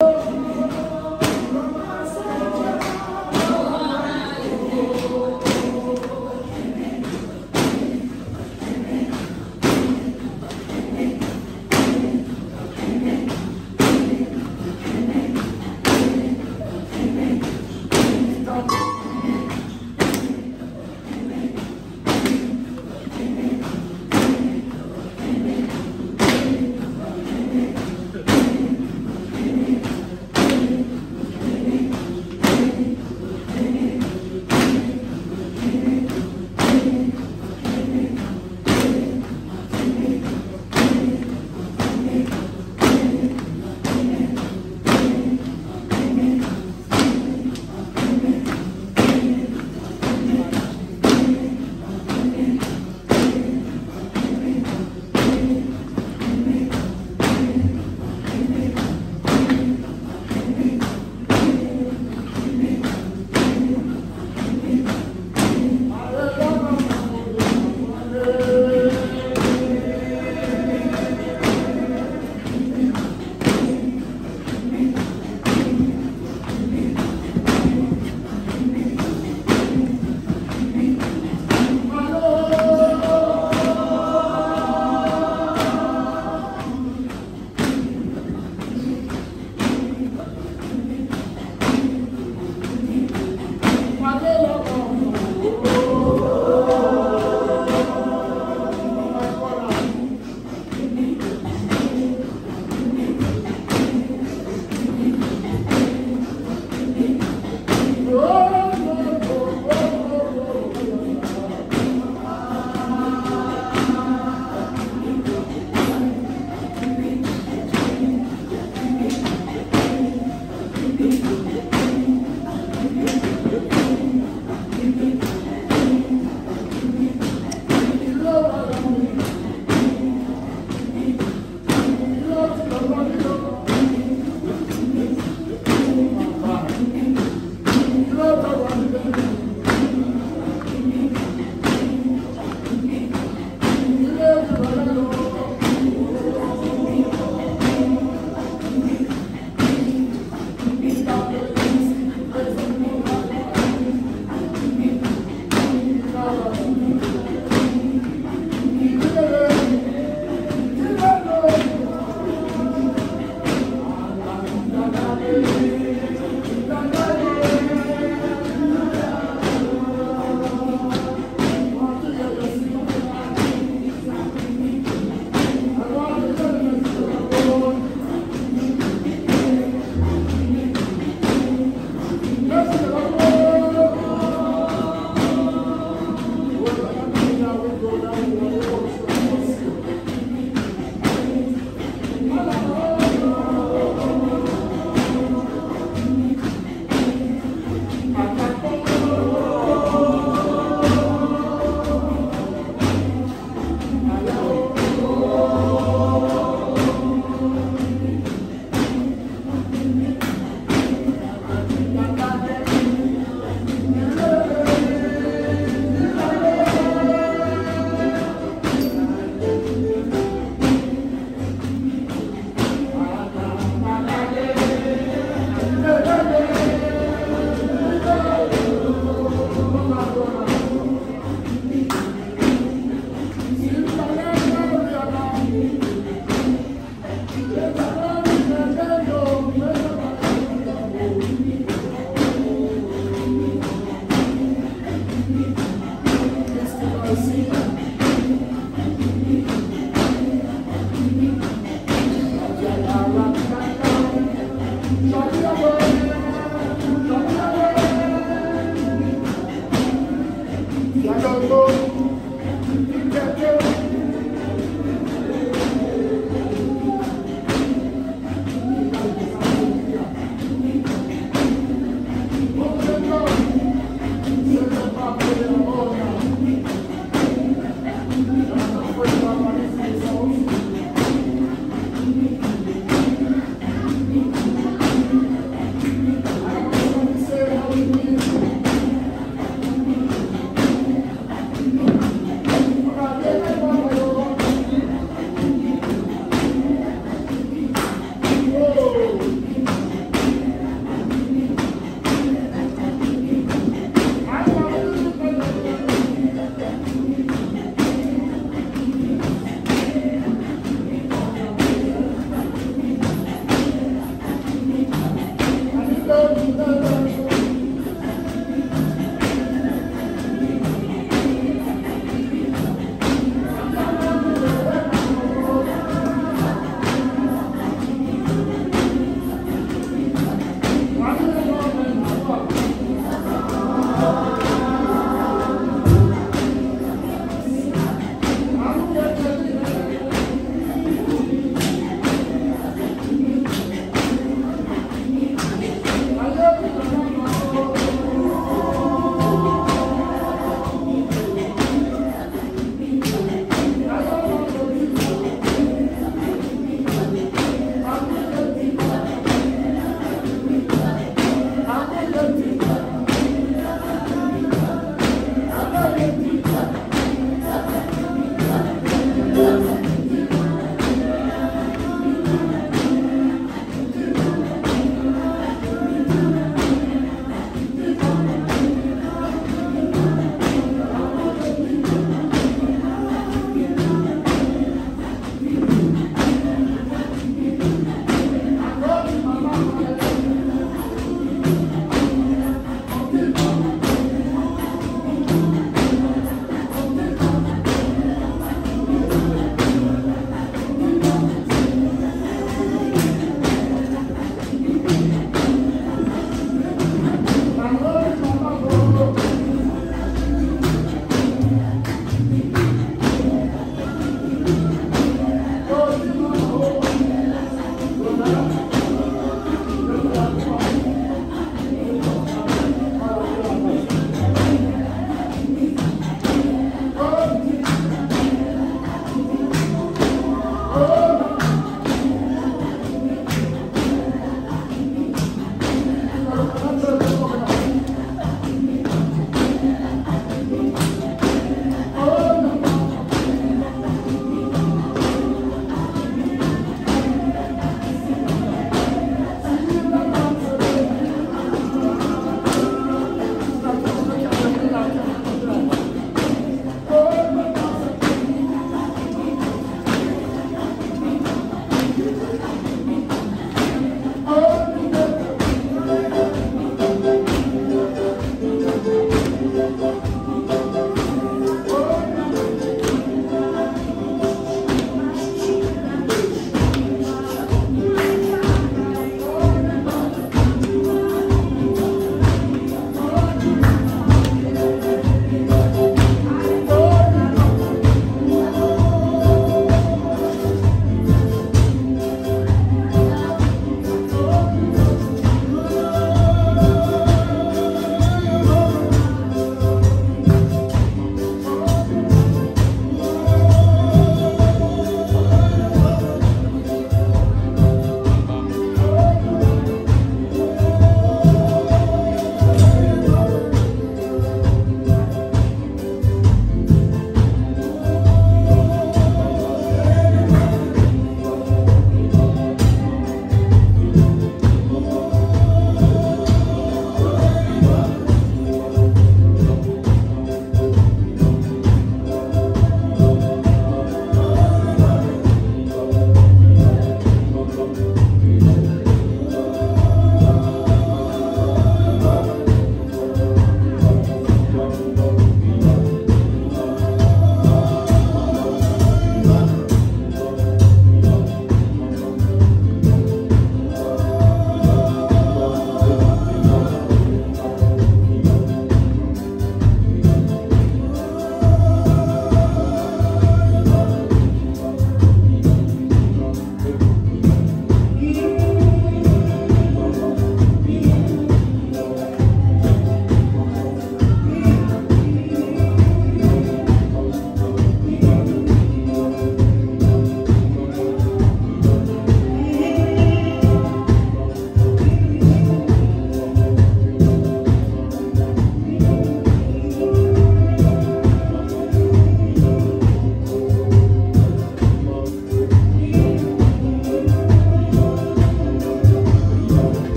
Thank